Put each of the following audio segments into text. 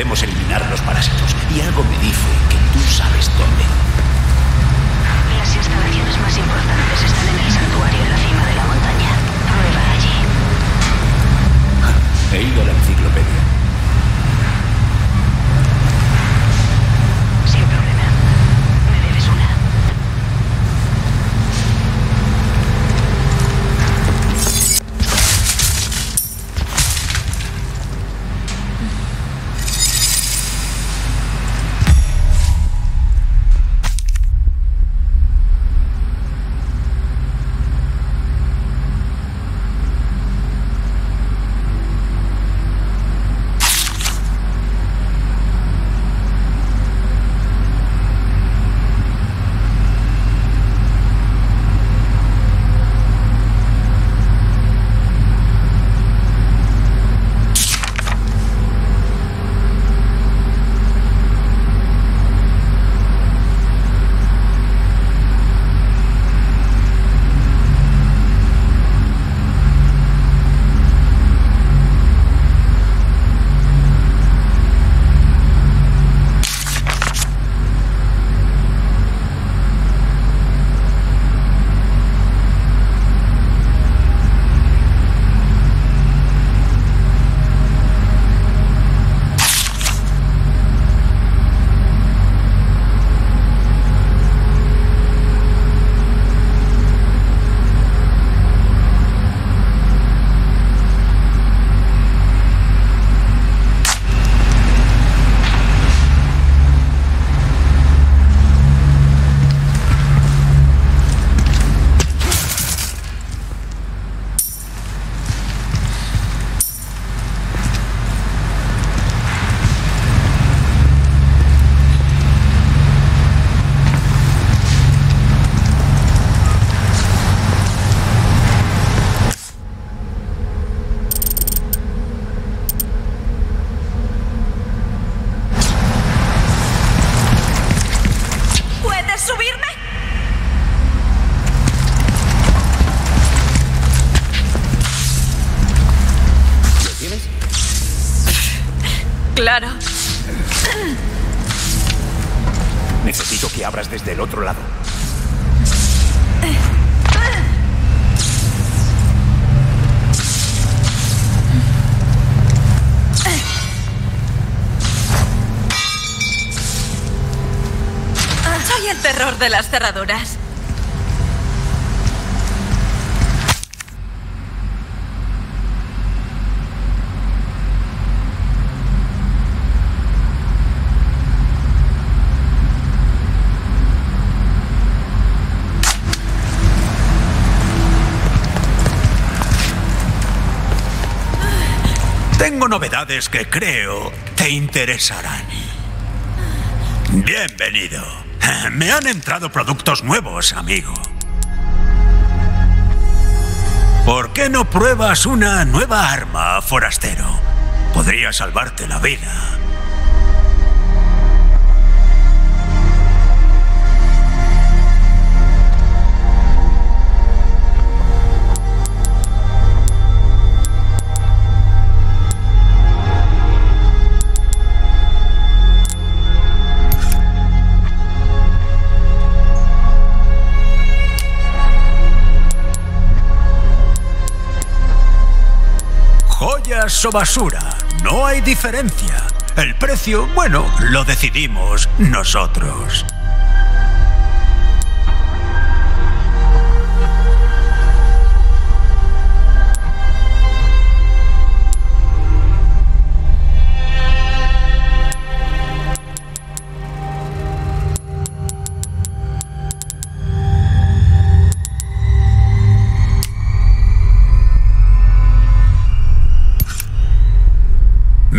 podemos eliminar los parásitos. Y algo me dice que tú sabes dónde. Las instalaciones más importantes están en el santuario en la cima de la montaña. Prueba allí. He ido a la enciclopedia. Que creo te interesarán. Bienvenido. Me han entrado productos nuevos, amigo. ¿Por qué no pruebas una nueva arma, forastero? Podría salvarte la vida. O basura, no hay diferencia. El precio, bueno, lo decidimos nosotros.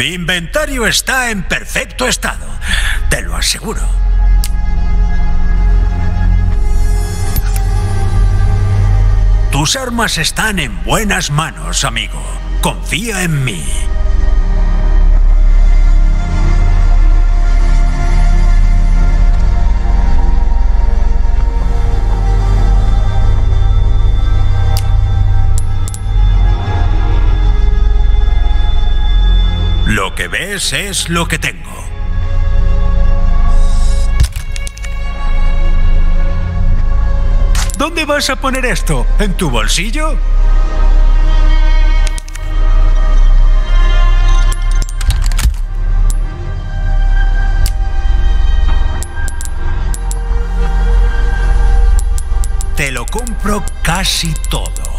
Mi inventario está en perfecto estado, te lo aseguro. Tus armas están en buenas manos, amigo. Confía en mí. Que ves es lo que tengo. ¿Dónde vas a poner esto? ¿En tu bolsillo? Te lo compro casi todo.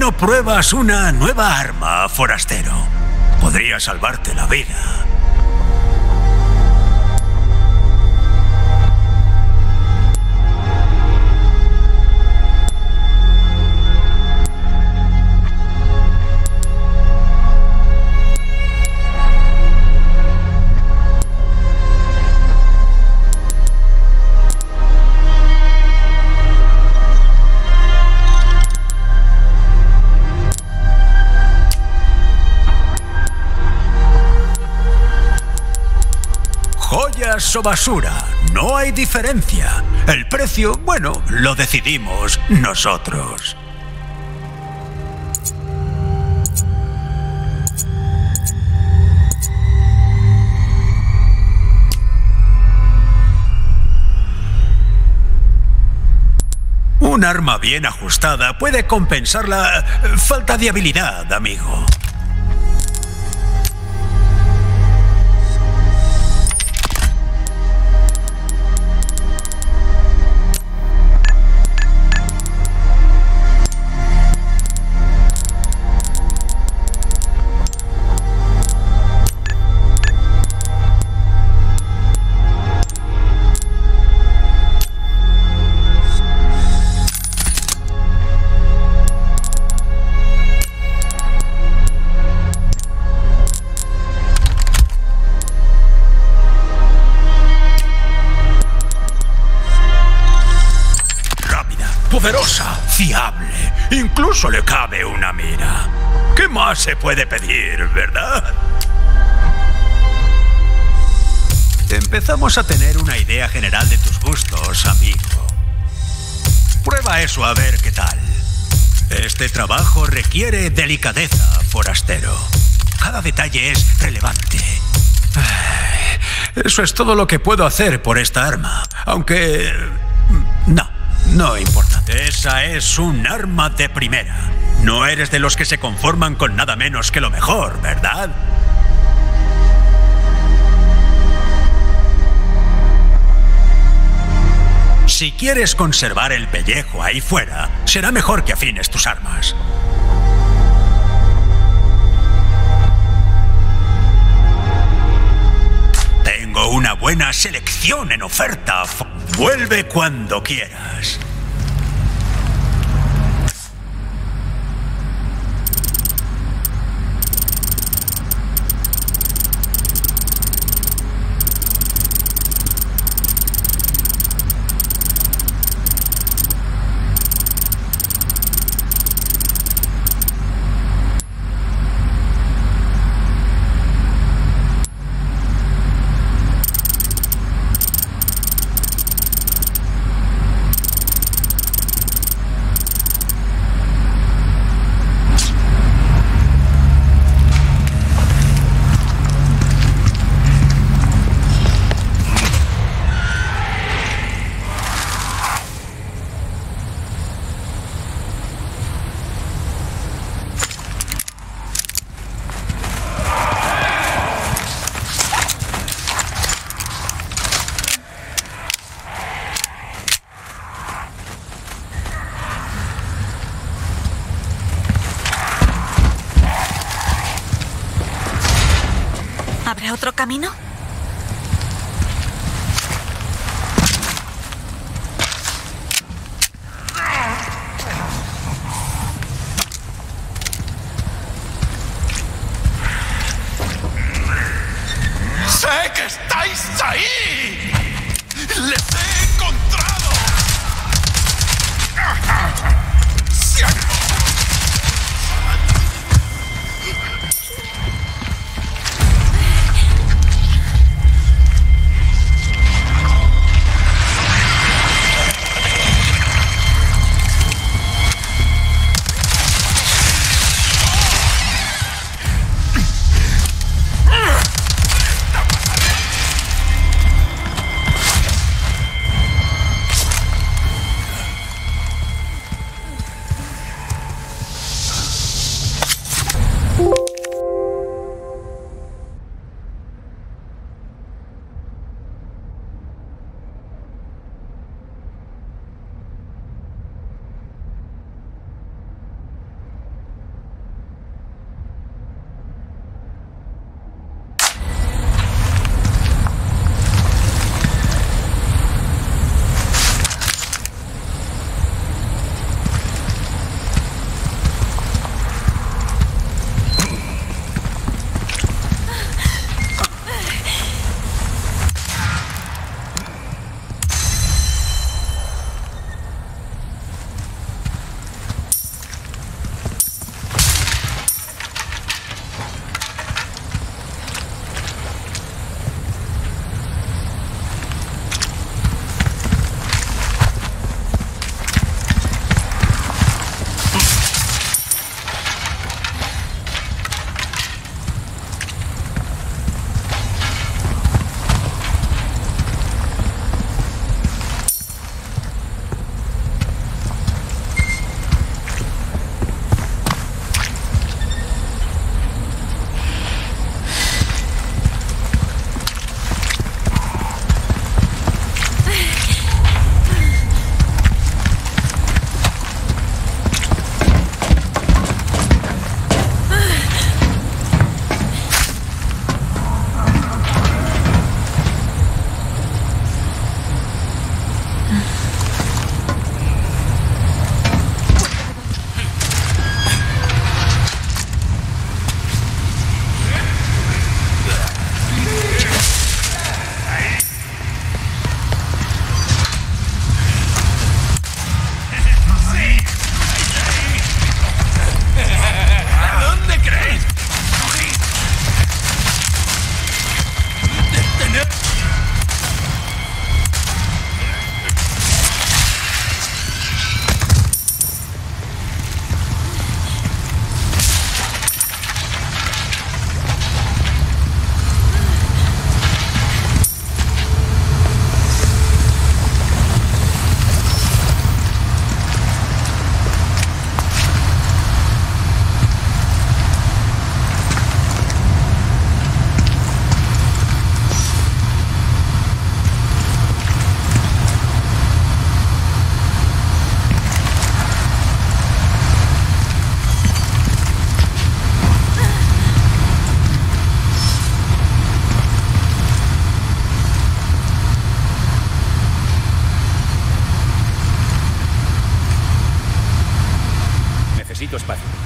No pruebas una nueva arma, forastero? Podría salvarte la vida. O basura, no hay diferencia. El precio, bueno, lo decidimos nosotros. Un arma bien ajustada puede compensar la falta de habilidad, amigo. Se puede pedir, verdad? Empezamos a tener una idea general de tus gustos, amigo. Prueba eso a ver qué tal. Este trabajo requiere delicadeza, forastero. Cada detalle es relevante. Eso es todo lo que puedo hacer por esta arma. Aunque... No, no importa. Esa es un arma de primera. No eres de los que se conforman con nada menos que lo mejor, ¿verdad? Si quieres conservar el pellejo ahí fuera, será mejor que afines tus armas. Tengo una buena selección en oferta. Vuelve cuando quieras.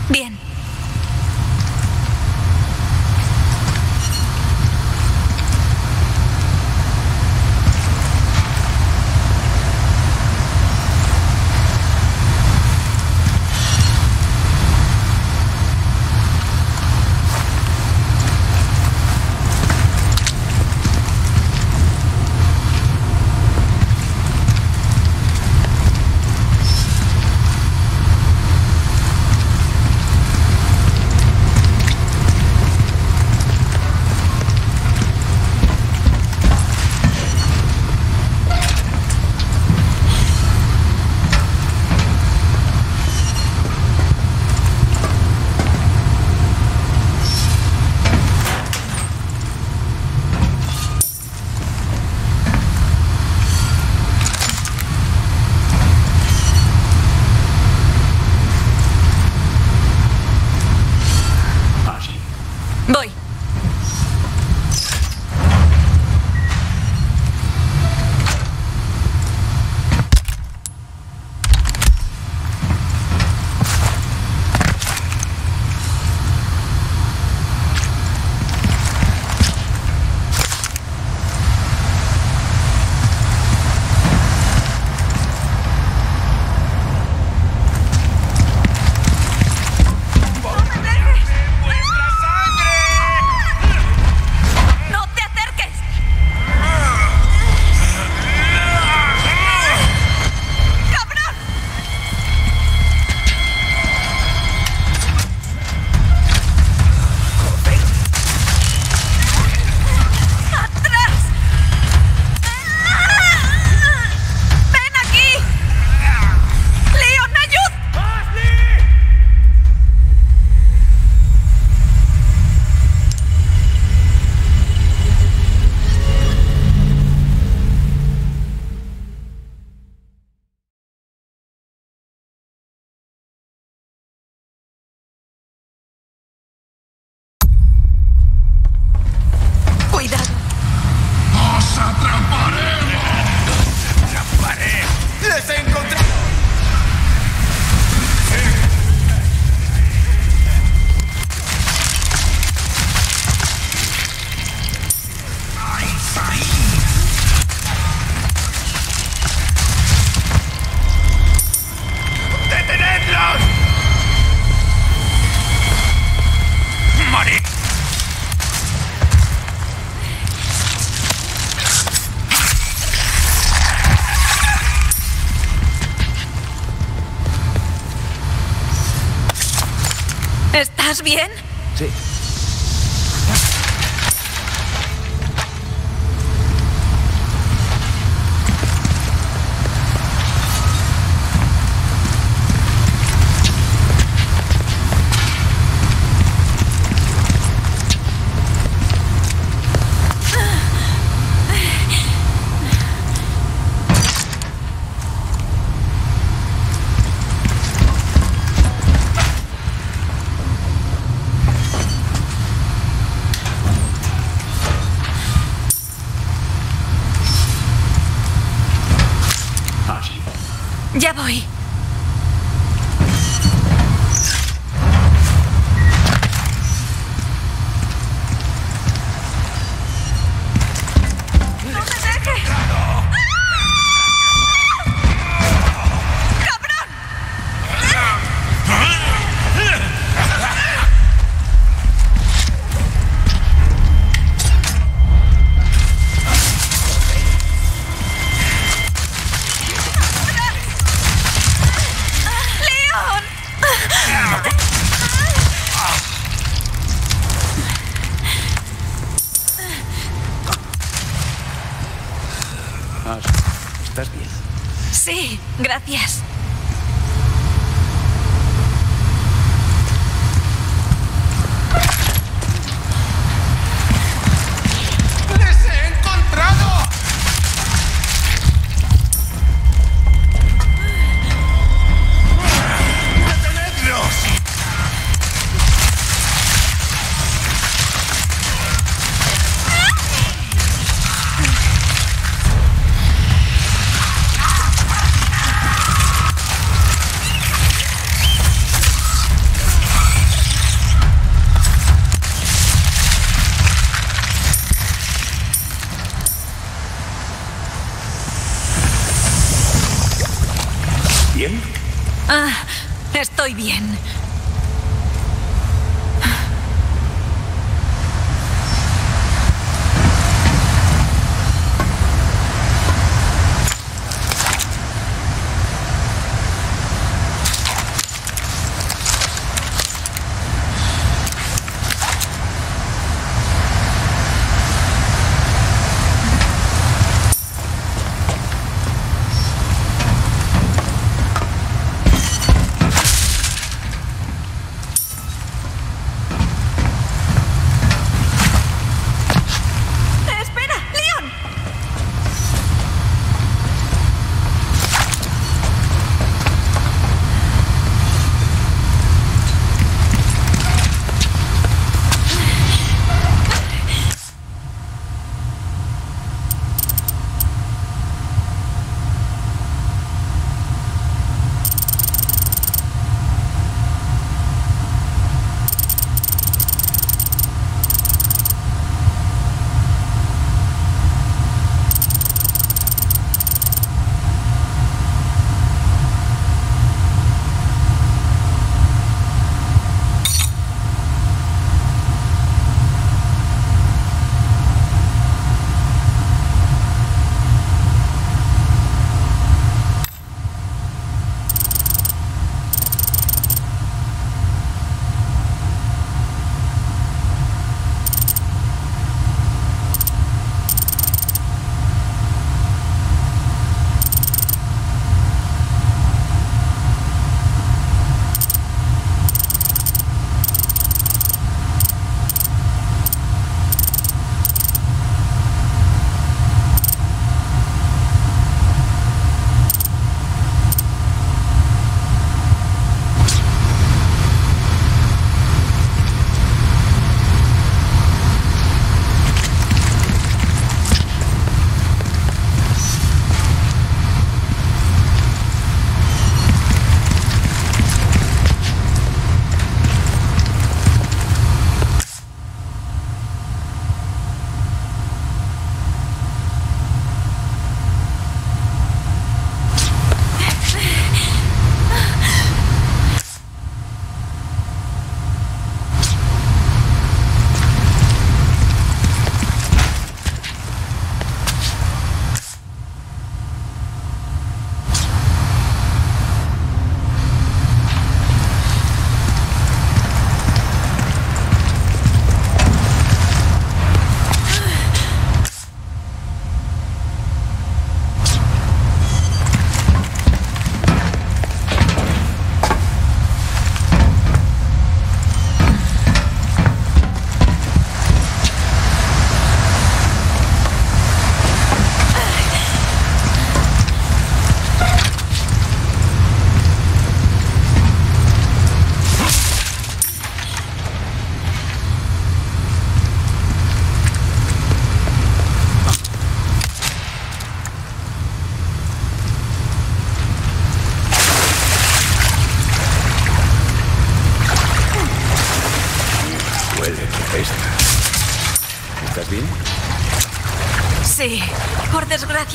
Bien. Estoy bien.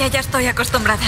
ya estoy acostumbrada.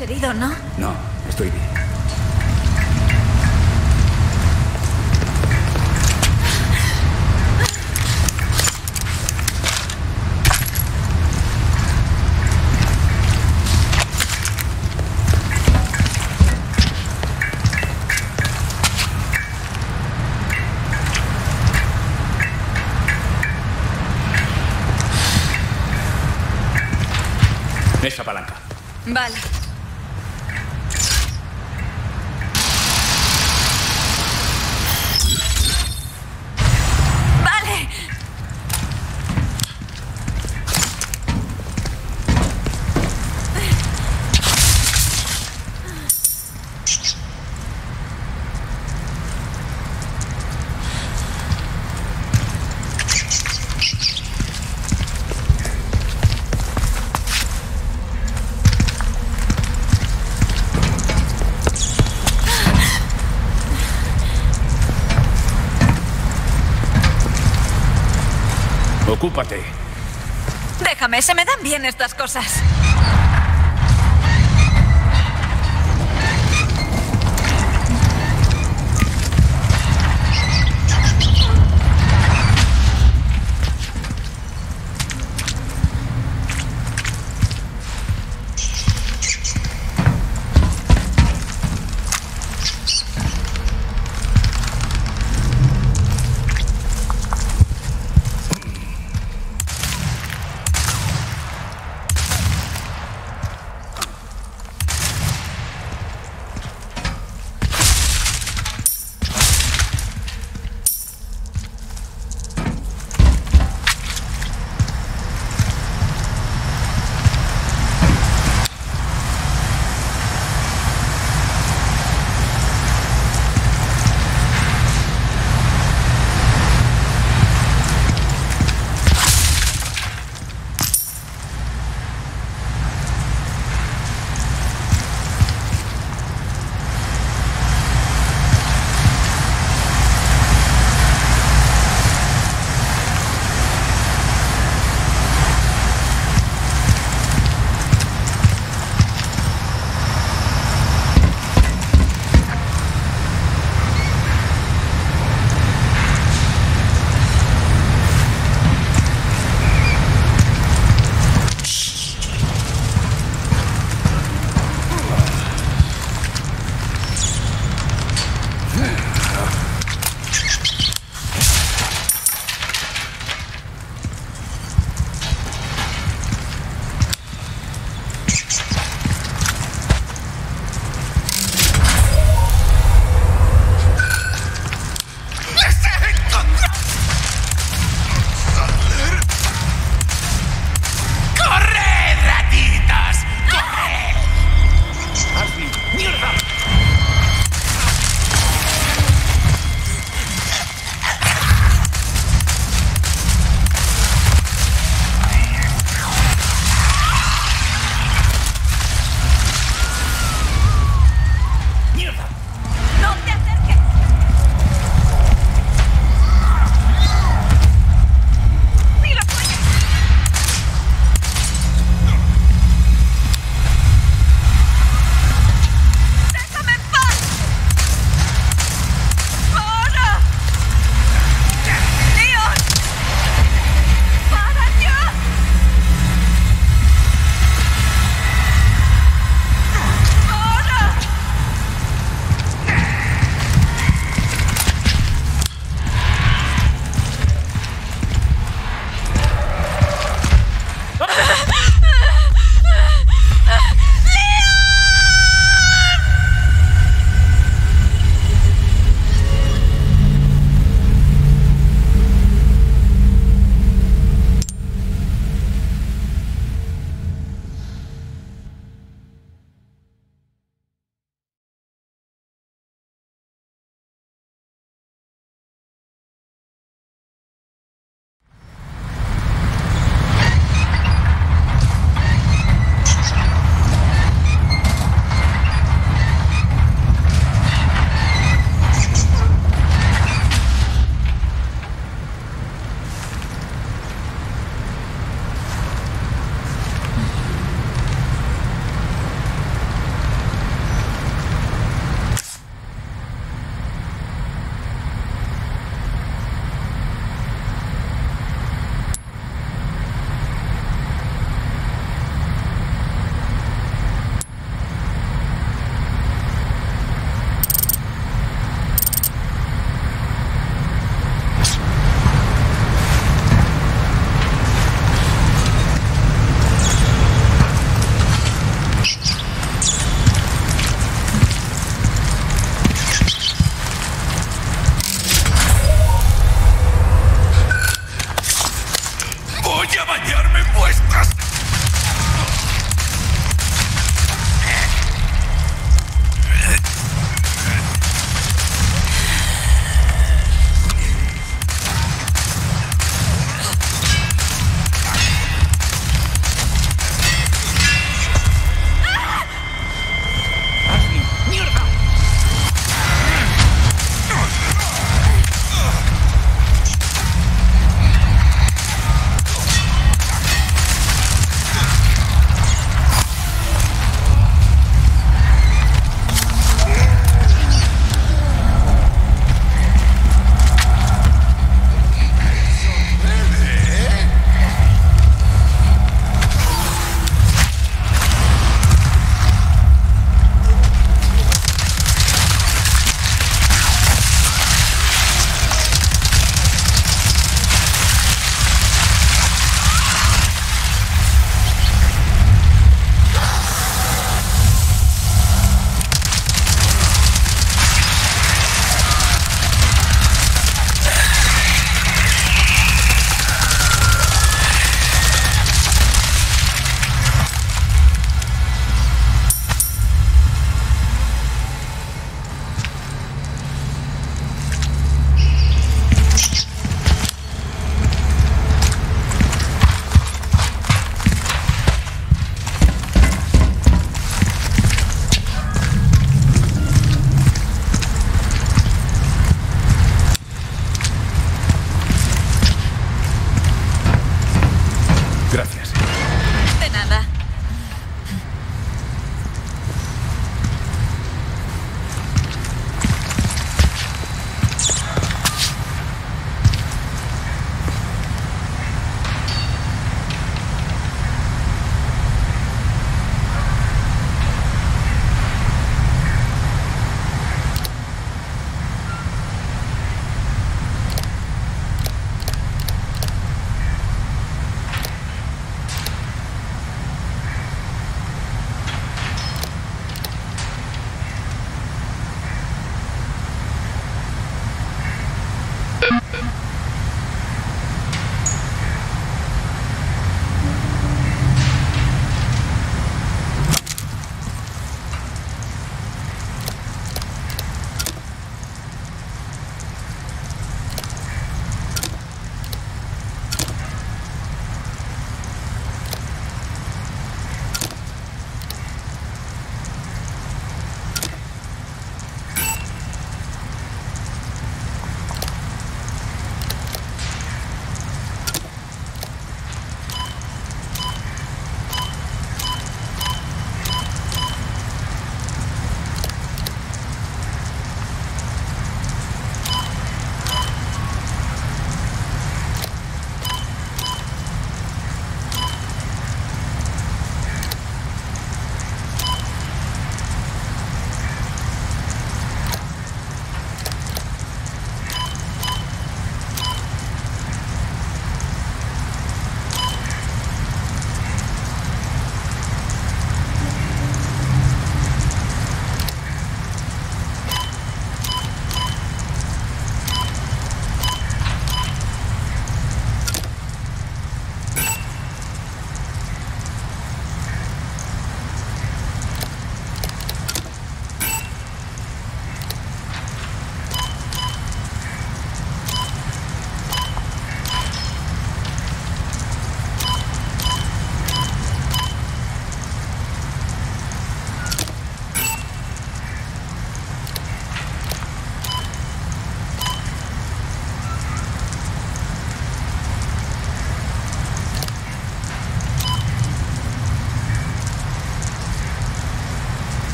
herido, ¿no? Déjame, se me dan bien estas cosas.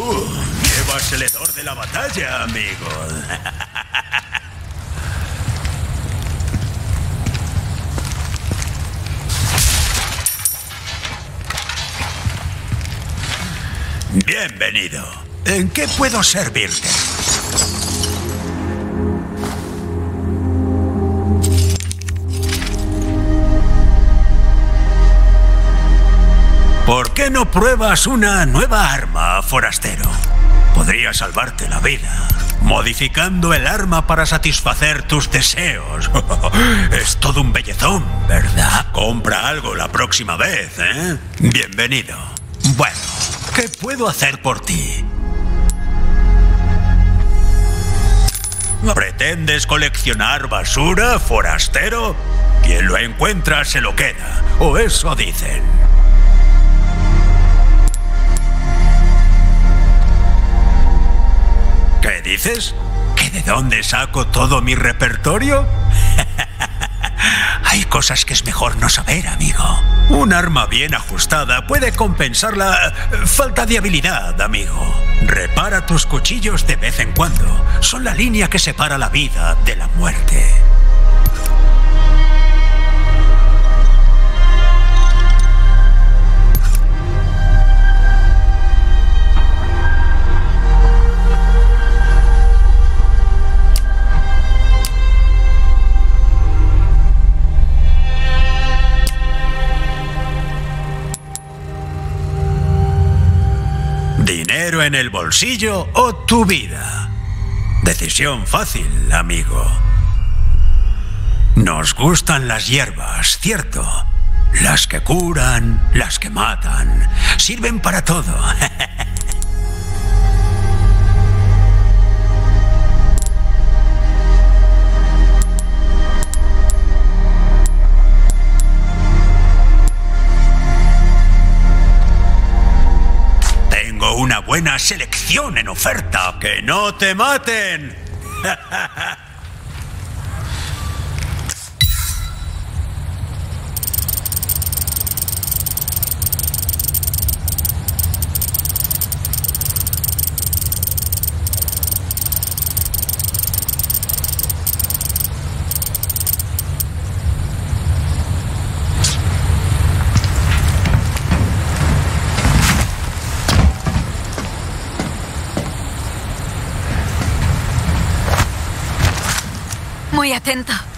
Llevas el hedor de la batalla, amigo. Bienvenido. ¿En qué puedo servirte? ¿Por qué no pruebas una nueva arma, forastero? Podría salvarte la vida, modificando el arma para satisfacer tus deseos. es todo un bellezón, ¿verdad? Compra algo la próxima vez, ¿eh? Bienvenido. Bueno, ¿qué puedo hacer por ti? ¿Pretendes coleccionar basura, forastero? Quien lo encuentra se lo queda, o eso dicen. ¿Qué dices? ¿Que de dónde saco todo mi repertorio? Hay cosas que es mejor no saber, amigo. Un arma bien ajustada puede compensar la eh, falta de habilidad, amigo. Repara tus cuchillos de vez en cuando. Son la línea que separa la vida de la muerte. ¿Dinero en el bolsillo o tu vida? Decisión fácil, amigo. Nos gustan las hierbas, cierto. Las que curan, las que matan. Sirven para todo. buena selección en oferta. ¡Que no te maten! Atento.